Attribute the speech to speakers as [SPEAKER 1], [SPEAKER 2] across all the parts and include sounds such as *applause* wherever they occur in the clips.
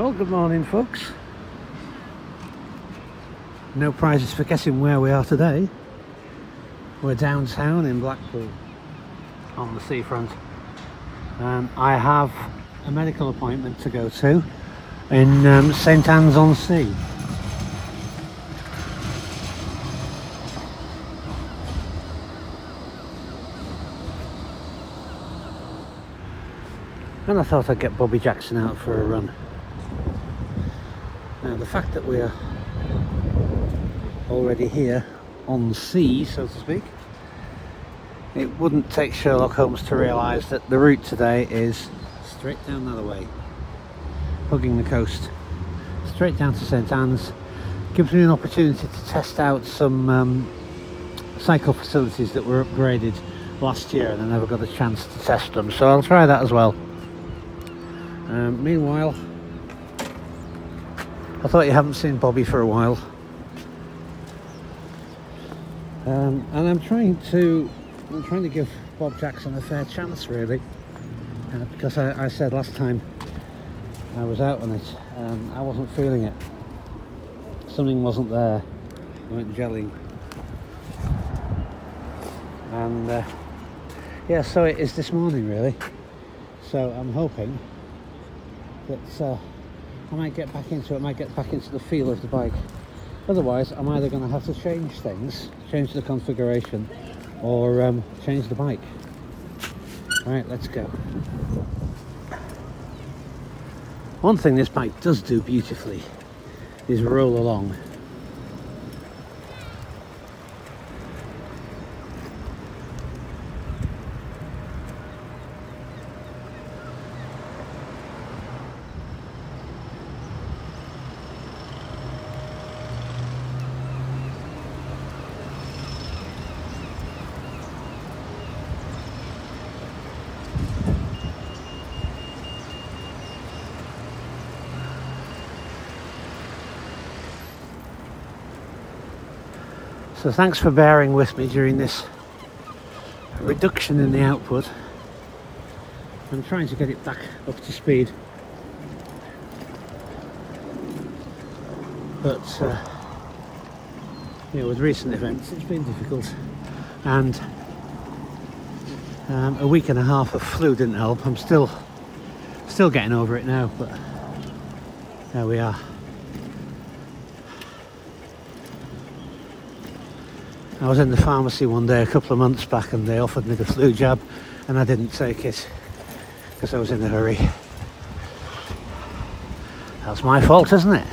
[SPEAKER 1] Well, good morning, folks. No prizes for guessing where we are today. We're downtown in Blackpool on the seafront. Um, I have a medical appointment to go to in um, St Anne's on Sea. And I thought I'd get Bobby Jackson out for a run. Now the fact that we are already here on sea, so to speak, it wouldn't take Sherlock Holmes to realise that the route today is straight down the other way, hugging the coast, straight down to St Anne's. Gives me an opportunity to test out some um, cycle facilities that were upgraded last year and I never got a chance to test them, so I'll try that as well. Um, meanwhile, I thought you haven't seen Bobby for a while. Um, and I'm trying to I'm trying to give Bob Jackson a fair chance really. Uh, because I, I, said last time I was out on it um, I wasn't feeling it. Something wasn't there. It weren't gelling. And uh, yeah so it is this morning really. So I'm hoping that uh, I might get back into it, I might get back into the feel of the bike. Otherwise, I'm either going to have to change things, change the configuration, or um, change the bike. Right, let's go. One thing this bike does do beautifully is roll along. So thanks for bearing with me during this reduction in the output. I'm trying to get it back up to speed. But uh, with recent events it's been difficult and um, a week and a half of flu didn't help. I'm still still getting over it now, but there we are. I was in the pharmacy one day a couple of months back and they offered me the flu jab and I didn't take it because I was in a hurry. That's my fault, isn't it?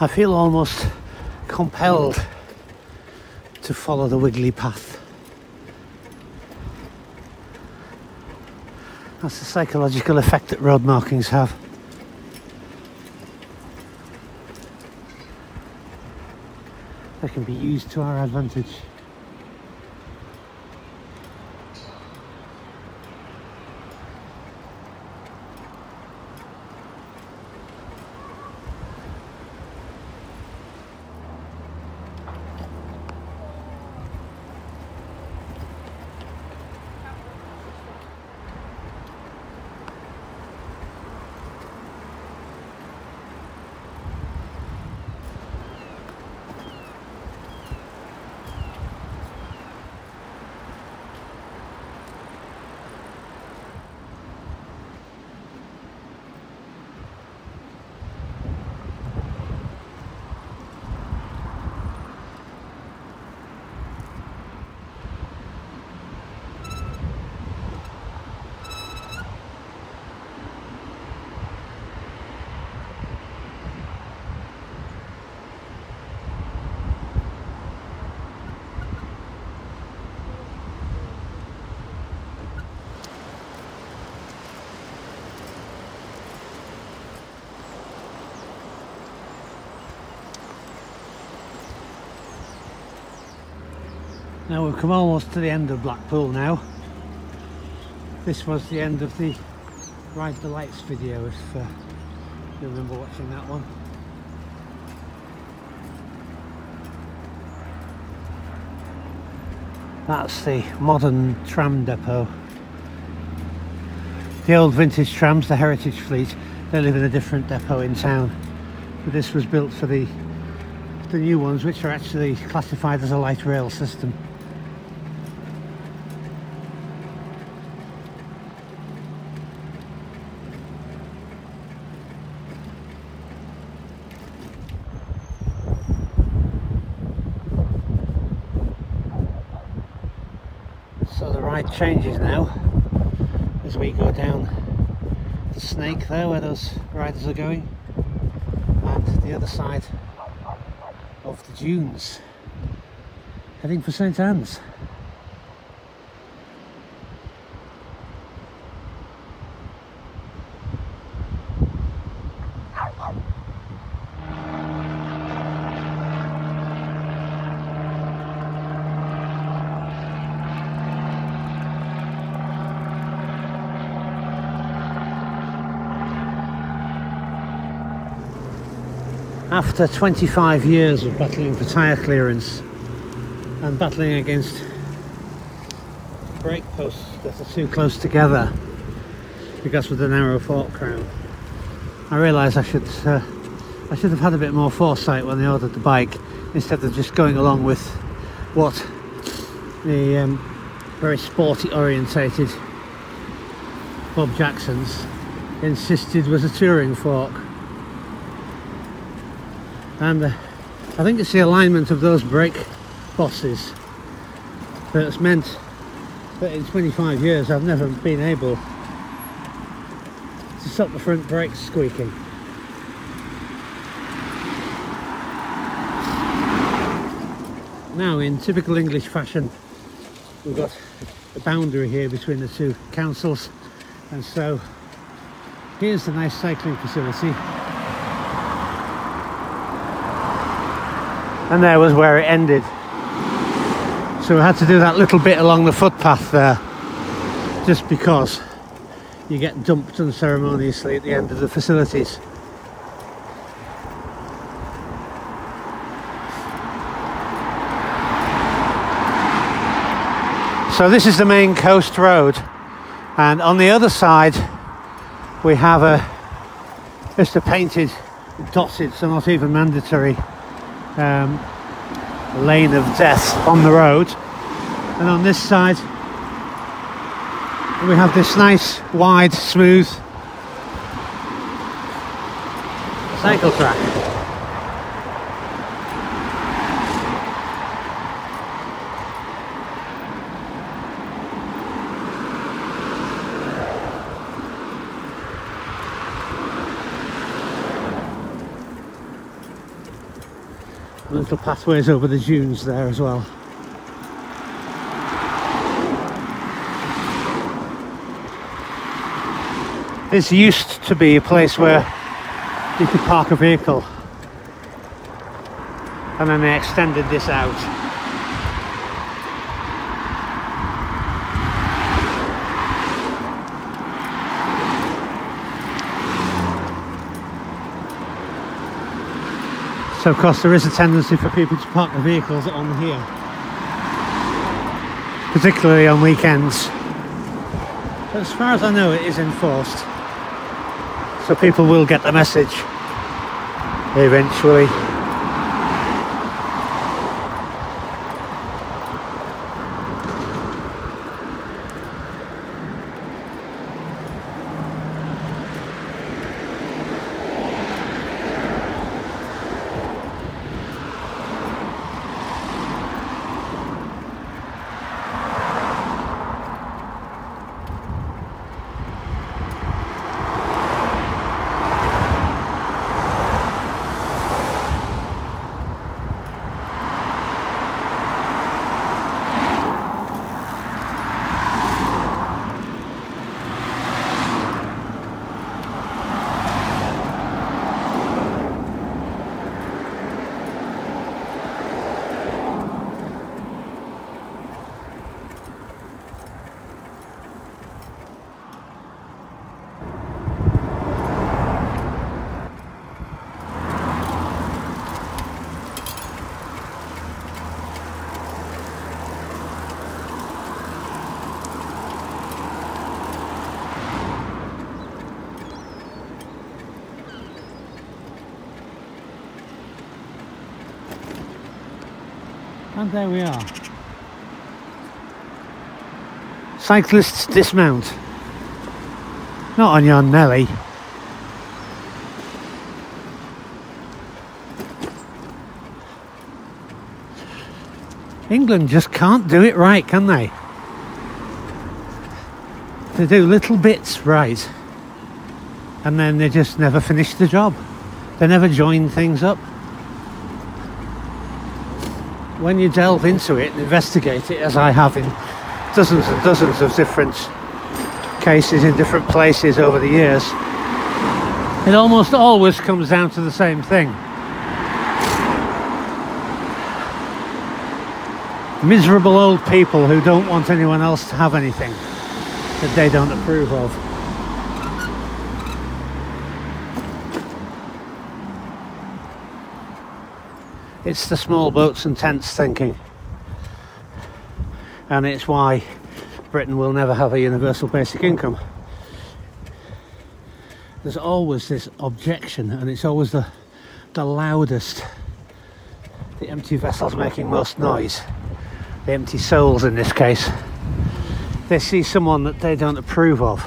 [SPEAKER 1] I feel almost compelled to follow the wiggly path. That's the psychological effect that road markings have. They can be used to our advantage. Now we've come almost to the end of Blackpool now. This was the end of the Ride the Lights video if uh, you remember watching that one. That's the modern tram depot. The old vintage trams, the Heritage Fleet, they live in a different depot in town. But this was built for the the new ones which are actually classified as a light rail system. Ride changes now. As we go down the snake there where those riders are going. And the other side of the dunes. Heading for St Anne's. After 25 years of battling for tyre clearance and battling against brake posts that are too close together because of the narrow fork crown, I realise I should uh, I should have had a bit more foresight when I ordered the bike instead of just going along with what the um, very sporty orientated Bob Jackson's insisted was a touring fork and uh, I think it's the alignment of those brake bosses that's meant that in 25 years I've never been able to stop the front brakes squeaking. Now in typical English fashion we've got a boundary here between the two councils and so here's the nice cycling facility and there was where it ended. So we had to do that little bit along the footpath there, just because you get dumped unceremoniously at the end of the facilities. So this is the main coast road and on the other side we have a just a painted dotted so not even mandatory um, lane of death on the road. And on this side we have this nice wide smooth cycle track little pathways over the dunes there as well. This used to be a place where you could park a vehicle and then they extended this out. Of course there is a tendency for people to park their vehicles on here. Particularly on weekends. But as far as I know it is enforced. So people will get the message eventually. And there we are. Cyclists dismount. Not on your Nelly. England just can't do it right, can they? They do little bits right and then they just never finish the job. They never join things up. When you delve into it and investigate it, as I have in dozens and dozens of different cases in different places over the years, it almost always comes down to the same thing. Miserable old people who don't want anyone else to have anything that they don't approve of. It's the small boats and tents thinking. And it's why Britain will never have a universal basic income. There's always this objection, and it's always the, the loudest. The empty vessels making most noise. The empty souls in this case. They see someone that they don't approve of.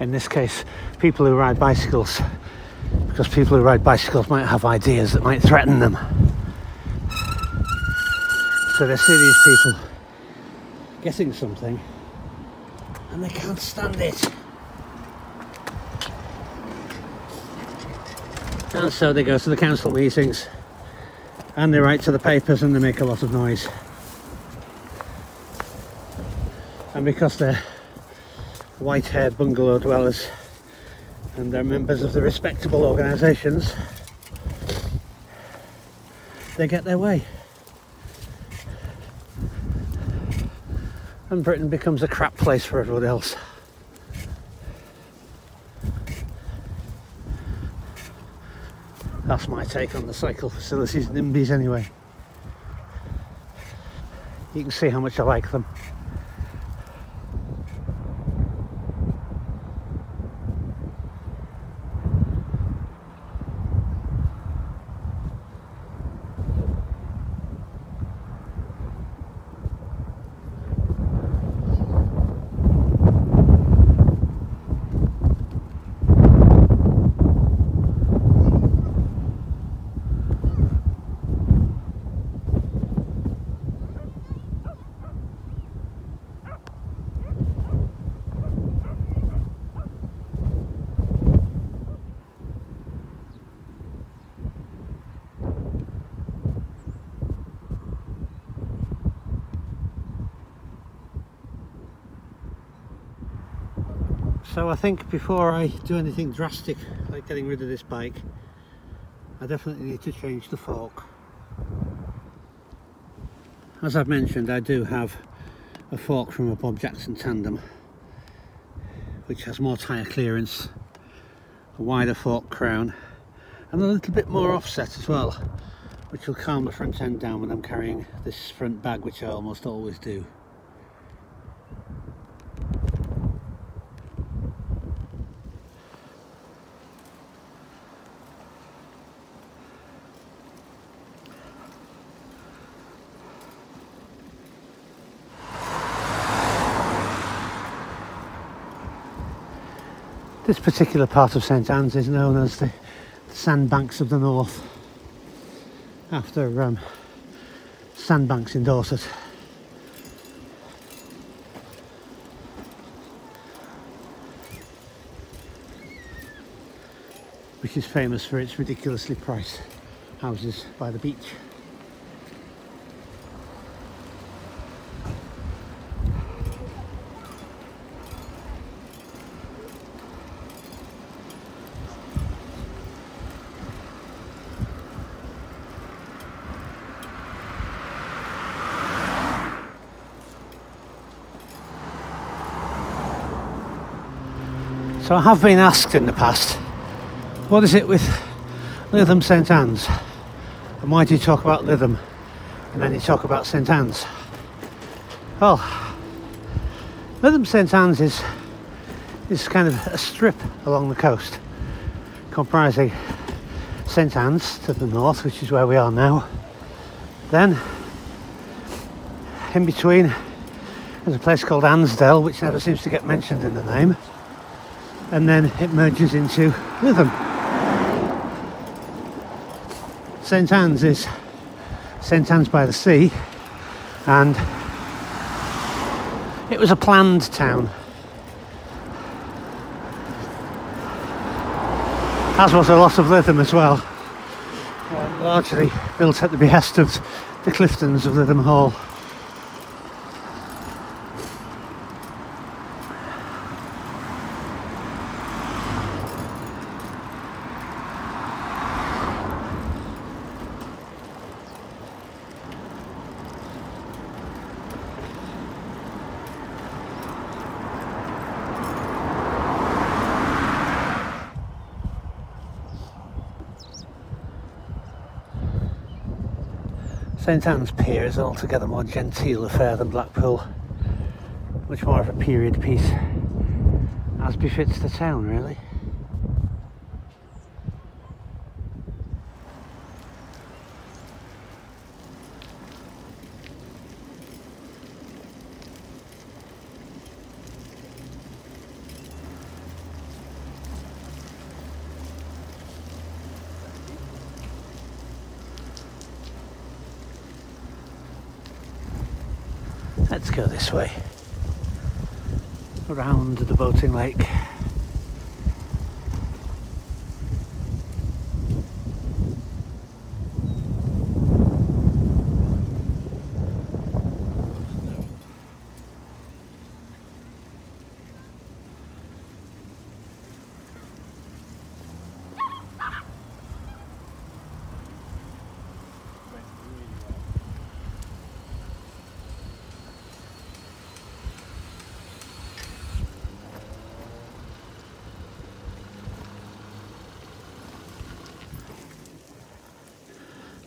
[SPEAKER 1] In this case, people who ride bicycles because people who ride bicycles might have ideas that might threaten them. So they see these people getting something and they can't stand it. And so they go to the council meetings and they write to the papers and they make a lot of noise. And because they're white haired bungalow dwellers, and they're members of the respectable organisations, they get their way. And Britain becomes a crap place for everyone else. That's my take on the cycle facilities NIMBYs anyway. You can see how much I like them. So I think before I do anything drastic like getting rid of this bike I definitely need to change the fork. As I've mentioned I do have a fork from a Bob Jackson tandem which has more tyre clearance, a wider fork crown and a little bit more offset as well which will calm the front end down when I'm carrying this front bag which I almost always do. This particular part of St Anne's is known as the Sandbanks of the North after um, Sandbanks in Dorset. Which is famous for its ridiculously priced houses by the beach. So I have been asked in the past, what is it with Lytham St Anne's? And why do you talk about Lytham and then you talk about St Anne's? Well, Lytham St Anne's is, is kind of a strip along the coast comprising St Anne's to the north, which is where we are now. Then, in between, there's a place called Ansdell, which never seems to get mentioned in the name and then it merges into Lytham. St Anne's is St Anne's by the sea and it was a planned town. As was a lot of Lytham as well, largely built at the behest of the Cliftons of Lytham Hall. St Anne's Pier is altogether more genteel affair than Blackpool. Much more of a period piece, as befits the town really. Let's go this way. Around the boating lake.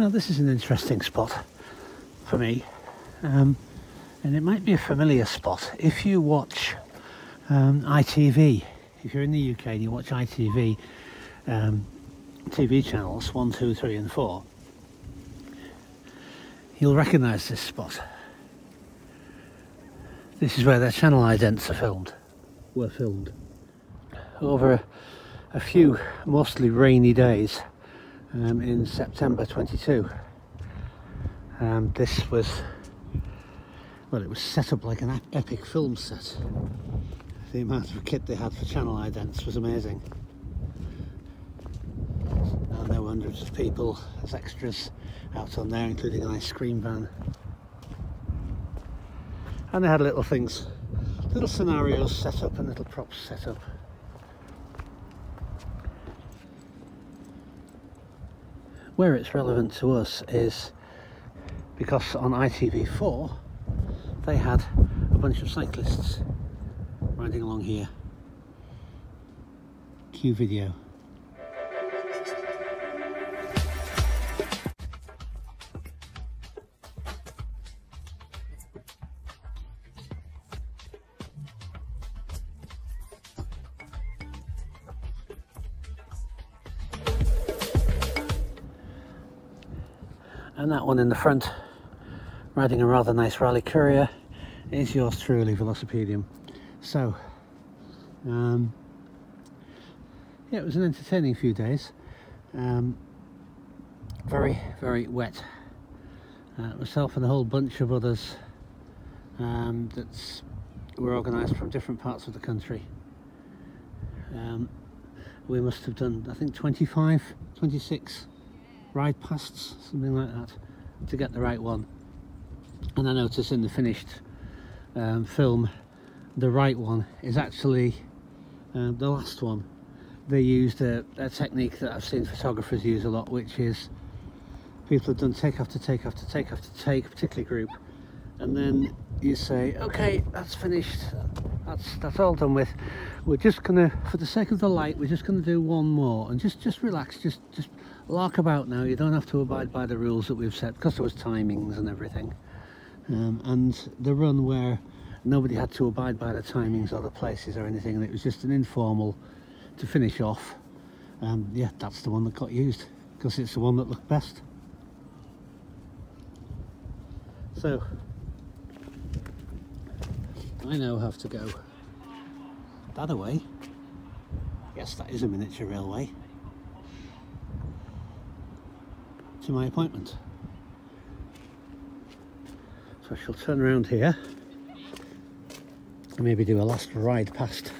[SPEAKER 1] Now this is an interesting spot for me um, and it might be a familiar spot. If you watch um, ITV if you're in the UK and you watch ITV um, TV channels 1, 2, 3 and 4 you'll recognise this spot. This is where their channel idents are filmed. Were filmed. Over a, a few mostly rainy days um, in September 22. Um, this was, well, it was set up like an epic film set. The amount of kit they had for channel idents was amazing. And there were hundreds of people as extras out on there, including an ice cream van. And they had little things little scenarios set up and little props set up. Where it's relevant to us is because on ITV4 they had a bunch of cyclists riding along here. Cue video. One in the front riding a rather nice Raleigh courier is yours truly velocipedium. So um, yeah it was an entertaining few days. Um, very very wet. Uh, myself and a whole bunch of others um, that were organised from different parts of the country. Um, we must have done I think 25 26 ride pasts, something like that, to get the right one. And I notice in the finished um, film, the right one is actually um, the last one. They used a, a, technique that I've seen photographers use a lot, which is people have done take after take after take after take, particularly group, and then you say, okay, that's finished, that's that's all done with. We're just gonna, for the sake of the light, we're just gonna do one more, and just just relax, just just lark about now. You don't have to abide by the rules that we've set because there was timings and everything. Um, and the run where nobody had to abide by the timings or the places or anything, and it was just an informal to finish off. Um, yeah, that's the one that got used because it's the one that looked best. So I now have to go that way. Yes, that is a miniature railway. to my appointment. So I shall turn around here and maybe do a last ride past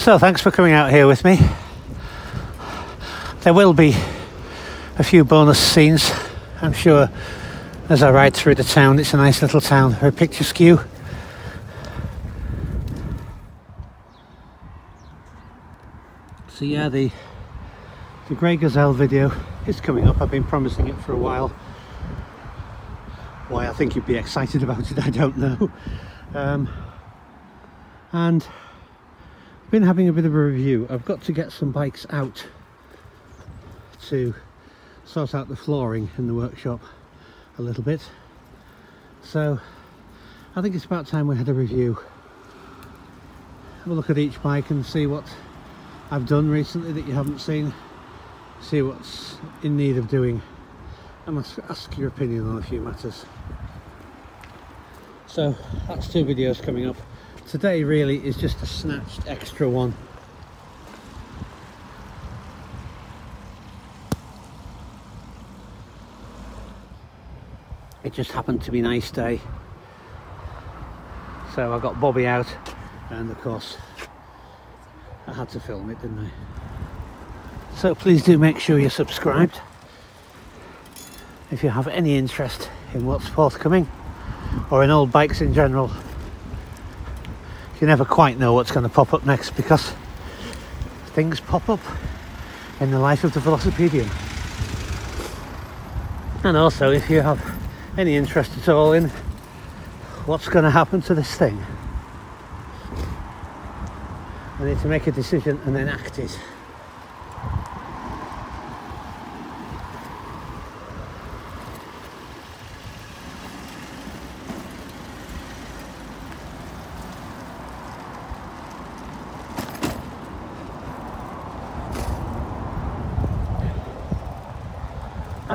[SPEAKER 1] So thanks for coming out here with me. There will be a few bonus scenes, I'm sure, as I ride through the town. It's a nice little town, very picturesque. So yeah, the the Grey Gazelle video is coming up. I've been promising it for a while. Why I think you'd be excited about it, *laughs* I don't know. Um, and been having a bit of a review. I've got to get some bikes out to sort out the flooring in the workshop a little bit. So I think it's about time we had a review. Have a look at each bike and see what I've done recently that you haven't seen. See what's in need of doing. I must ask your opinion on a few matters. So that's two videos coming up today really is just a snatched extra one. It just happened to be nice day. So I got Bobby out and of course I had to film it didn't I? So please do make sure you're subscribed if you have any interest in what's forthcoming or in old bikes in general you never quite know what's going to pop up next because things pop up in the life of the Velocipedian. And also, if you have any interest at all in what's going to happen to this thing, I need to make a decision and then act it.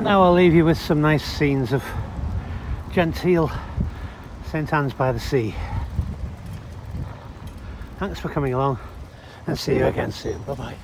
[SPEAKER 1] Now I'll leave you with some nice scenes of genteel St Anne's by the Sea. Thanks for coming along and see you again soon. Bye bye.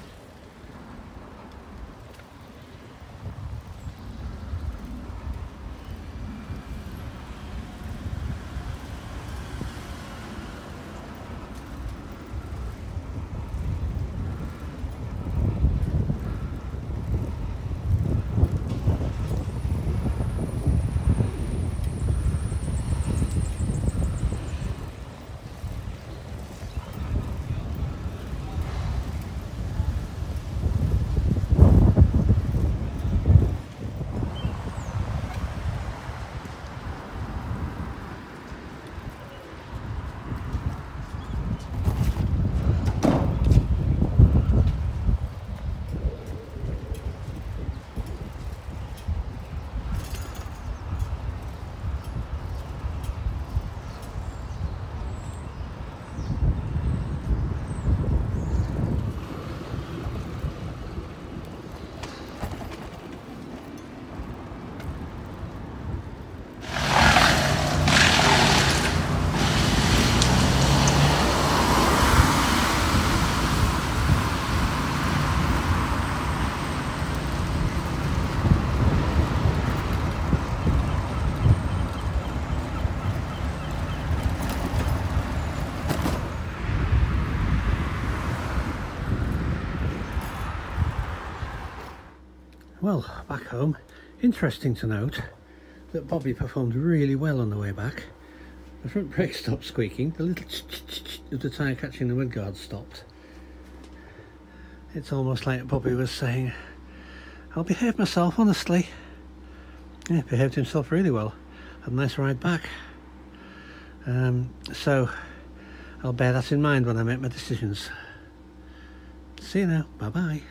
[SPEAKER 1] Well, back home, interesting to note that Bobby performed really well on the way back. The front brake stopped squeaking, the little ch ch ch of the tyre catching the mudguard stopped. It's almost like Bobby was saying, I'll behave myself, honestly. Yeah, behaved himself really well. Had a nice ride back. Um, so, I'll bear that in mind when I make my decisions. See you now. Bye-bye.